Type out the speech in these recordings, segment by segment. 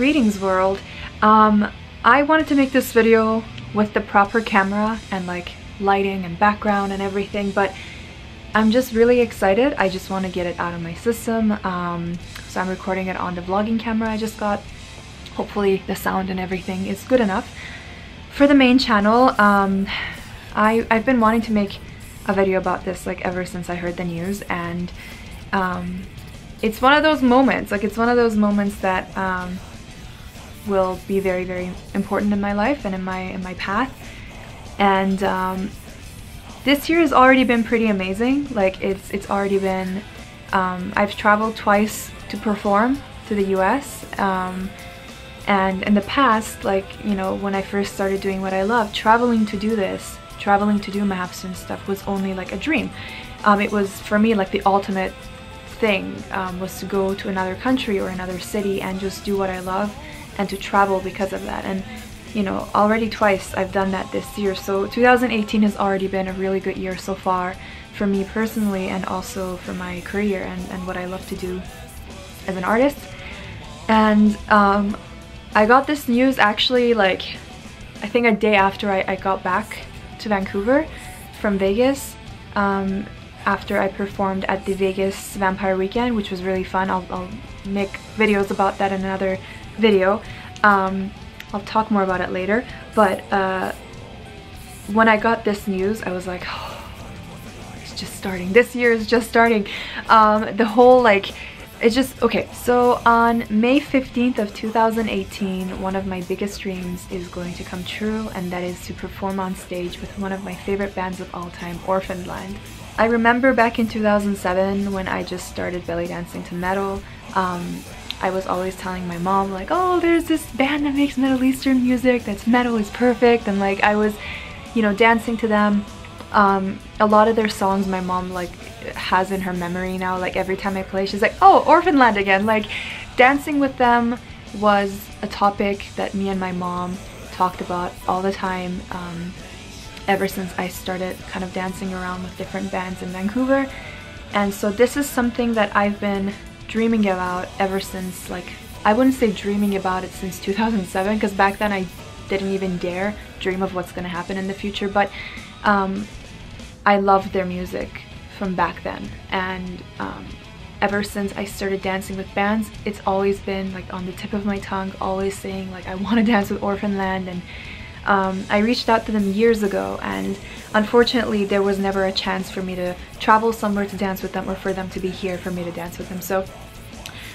Greetings world. Um, I wanted to make this video with the proper camera and like lighting and background and everything, but I'm just really excited. I just want to get it out of my system. Um, so I'm recording it on the vlogging camera I just got. Hopefully the sound and everything is good enough. For the main channel, um, I, I've been wanting to make a video about this like ever since I heard the news and um, it's one of those moments, like it's one of those moments that um, will be very, very important in my life and in my in my path. And um, this year has already been pretty amazing. Like it's it's already been. Um, I've traveled twice to perform to the U.S. Um, and in the past, like you know, when I first started doing what I love, traveling to do this, traveling to do maps and stuff was only like a dream. Um, it was for me like the ultimate thing um, was to go to another country or another city and just do what I love and to travel because of that. And you know already twice I've done that this year. So 2018 has already been a really good year so far for me personally and also for my career and, and what I love to do as an artist. And um, I got this news actually like I think a day after I, I got back to Vancouver from Vegas um, after I performed at the Vegas Vampire Weekend, which was really fun. I'll, I'll make videos about that in another video. Um, I'll talk more about it later. But uh, when I got this news, I was like, oh, it's just starting. This year is just starting. Um, the whole like, it's just, okay, so on May 15th of 2018, one of my biggest dreams is going to come true, and that is to perform on stage with one of my favorite bands of all time, Orphaned I remember back in 2007 when I just started belly dancing to metal, um, I was always telling my mom like, oh, there's this band that makes Middle Eastern music, that's metal is perfect, and like I was, you know, dancing to them. Um, a lot of their songs my mom like has in her memory now, like every time I play, she's like, oh, Orphaned again. Like dancing with them was a topic that me and my mom talked about all the time. Um, ever since I started kind of dancing around with different bands in Vancouver. And so this is something that I've been dreaming about ever since like, I wouldn't say dreaming about it since 2007 because back then I didn't even dare dream of what's to happen in the future. But um, I loved their music from back then. And um, ever since I started dancing with bands, it's always been like on the tip of my tongue, always saying like I want to dance with Orphaned and um, I reached out to them years ago and unfortunately there was never a chance for me to travel somewhere to dance with them or for them to be here for me to dance with them. So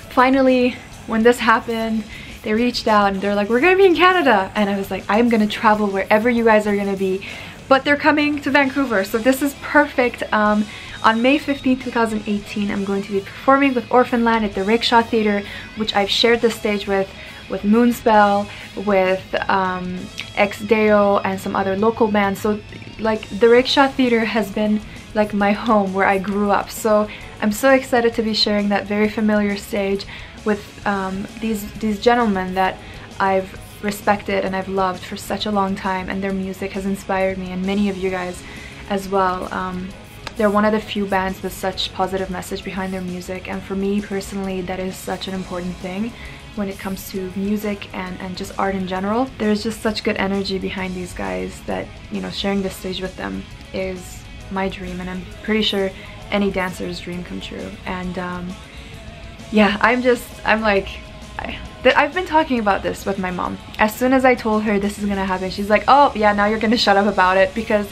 finally when this happened they reached out and they're like we're gonna be in Canada and I was like I'm gonna travel wherever you guys are gonna be but they're coming to Vancouver so this is perfect. Um, on May 15, 2018 I'm going to be performing with Orphaned at the Rickshaw Theatre which I've shared the stage with with Moonspell, with um, Ex Deo and some other local bands. So like the Rickshaw Theatre has been like my home where I grew up. So I'm so excited to be sharing that very familiar stage with um, these, these gentlemen that I've respected and I've loved for such a long time and their music has inspired me and many of you guys as well. Um, they're one of the few bands with such positive message behind their music and for me personally that is such an important thing when it comes to music and, and just art in general. There's just such good energy behind these guys that, you know, sharing this stage with them is my dream and I'm pretty sure any dancer's dream come true. And um, yeah, I'm just, I'm like, I, I've been talking about this with my mom. As soon as I told her this is gonna happen, she's like, oh yeah, now you're gonna shut up about it because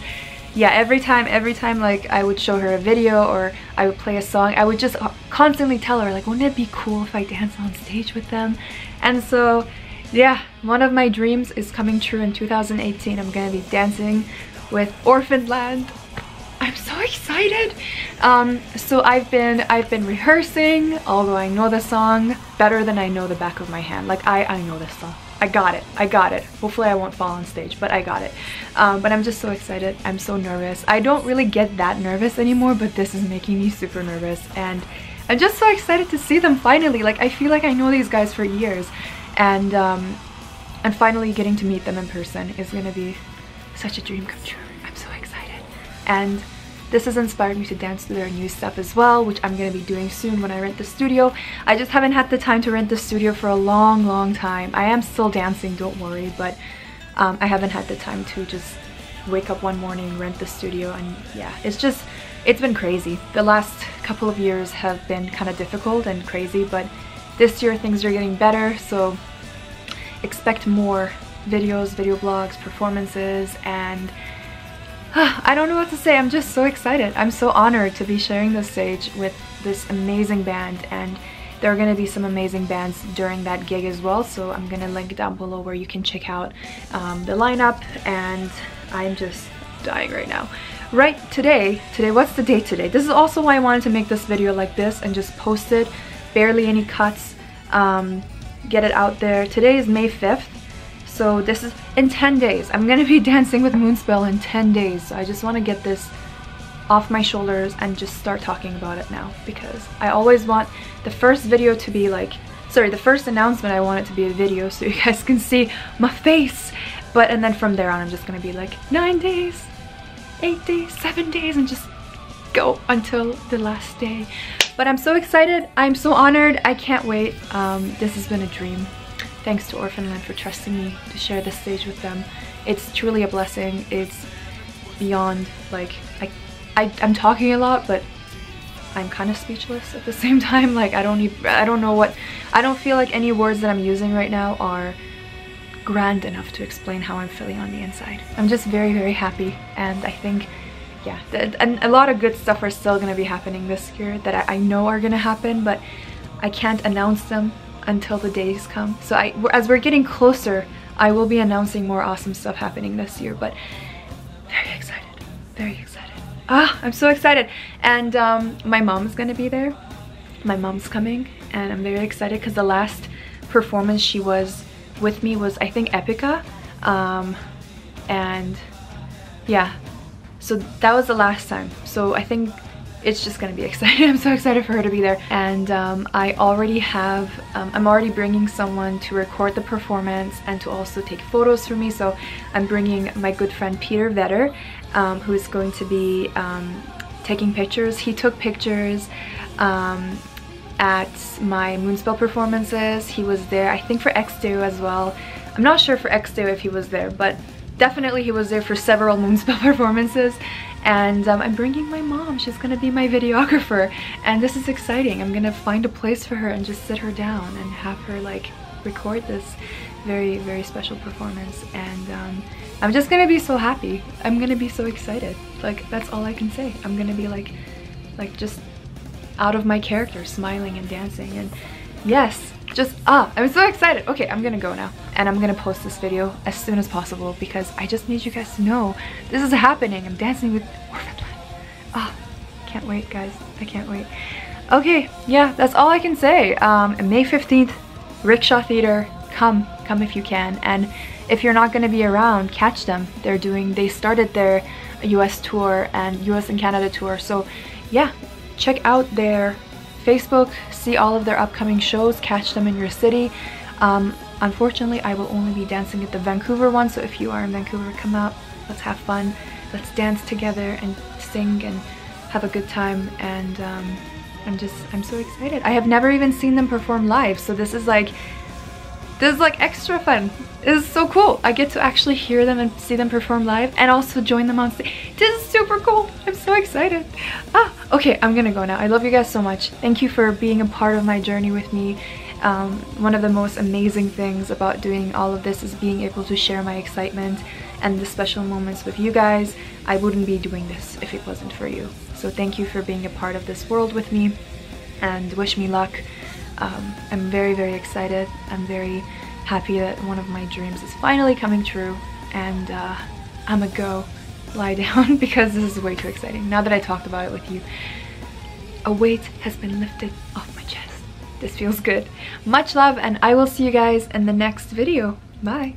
yeah, every time, every time like I would show her a video or I would play a song, I would just constantly tell her like, wouldn't it be cool if I danced on stage with them? And so, yeah, one of my dreams is coming true in 2018. I'm gonna be dancing with Orphaned Land. I'm so excited. Um, so I've been I've been rehearsing, although I know the song better than I know the back of my hand. Like I I know this song. I got it. I got it. Hopefully I won't fall on stage, but I got it. Um, but I'm just so excited. I'm so nervous. I don't really get that nervous anymore, but this is making me super nervous. And I'm just so excited to see them finally. Like, I feel like I know these guys for years. And, um, and finally getting to meet them in person is to be such a dream come true. I'm so excited. And this has inspired me to dance to their new stuff as well, which I'm to be doing soon when I rent the studio. I just haven't had the time to rent the studio for a long, long time. I am still dancing, don't worry, but um, I haven't had the time to just wake up one morning, rent the studio, and yeah, it's just, it's been crazy. The last couple of years have been kind of difficult and crazy, but this year things are getting better, so expect more videos, video blogs, performances, and I don't know what to say. I'm just so excited. I'm so honored to be sharing the stage with this amazing band and there are going to be some amazing bands during that gig as well so I'm going to link down below where you can check out um, the lineup and I'm just dying right now. Right today, today, what's the date today? This is also why I wanted to make this video like this and just post it, barely any cuts, um, get it out there. Today is May 5th so this is in 10 days. I'm gonna be dancing with Moonspell in 10 days. So I just wanna get this off my shoulders and just start talking about it now because I always want the first video to be like, sorry, the first announcement I want it to be a video so you guys can see my face. But and then from there on I'm just gonna be like nine days, eight days, seven days and just go until the last day. But I'm so excited. I'm so honored. I can't wait. Um, this has been a dream. Thanks to Orphaned Land for trusting me to share this stage with them. It's truly a blessing. It's beyond like I, I I'm talking a lot, but I'm kind of speechless at the same time. Like I don't even I don't know what I don't feel like any words that I'm using right now are grand enough to explain how I'm feeling on the inside. I'm just very very happy and I think yeah and a lot of good stuff are still gonna be happening this year that I, know are gonna happen but I can't announce them until the days come. So I, as we're getting closer, I will be announcing more awesome stuff happening this year, but very excited, very excited. Ah, I'm so excited. And um, my mom's gonna be there. My mom's coming and I'm very excited because the last performance she was with me was I think Epica. Um, and yeah, so that was the last time. So I think it's just gonna be exciting. I'm so excited for her to be there. And um, I already have, um, I'm already bringing someone to record the performance and to also take photos for me. So I'm bringing my good friend Peter Vetter, um, who is going to be um, taking pictures. He took pictures um, at my Moonspell performances. He was there, I think for Ex Deo as well. I'm not sure for Ex Deo if he was there, but definitely he was there for several Moonspell performances and um, I'm bringing my mom. She's gonna be my videographer and this is exciting. I'm gonna find a place for her and just sit her down and have her like record this very, very special performance and um, I'm just gonna be so happy. I'm gonna be so excited. Like that's all I can say. I'm gonna be like, like just out of my character, smiling and dancing and yes, just ah i'm so excited. Okay i'm gonna go now. And i'm gonna post this video as soon as possible because i just need you guys to know this is happening. I'm dancing with Orphaned Land ah can't wait guys. I can't wait. Okay yeah that's all i can say. Um may 15th rickshaw theater. Come come if you can. And if you're not to be around catch them. They're doing they started their us tour and us and canada tour. So yeah check out their Facebook, see all of their upcoming shows, catch them in your city. Um, unfortunately, I will only be dancing at the Vancouver one, so if you are in Vancouver, come out, let's have fun, let's dance together and sing and have a good time and um, I'm just, I'm so excited. I have never even seen them perform live, so this is like, this is like extra fun. This is so cool. I get to actually hear them and see them perform live and also join them on stage. This is super cool. I'm so excited. Ah, okay, I'm gonna go now. I love you guys so much. Thank you for being a part of my journey with me. Um, one of the most amazing things about doing all of this is being able to share my excitement and the special moments with you guys. I wouldn't be doing this if it wasn't for you. So thank you for being a part of this world with me and wish me luck. Um, I'm very, very excited. I'm very happy that one of my dreams is finally coming true and uh, I'm a go lie down because this is way too exciting. Now that I talked about it with you, a weight has been lifted off my chest. This feels good. Much love and I will see you guys in the next video. Bye.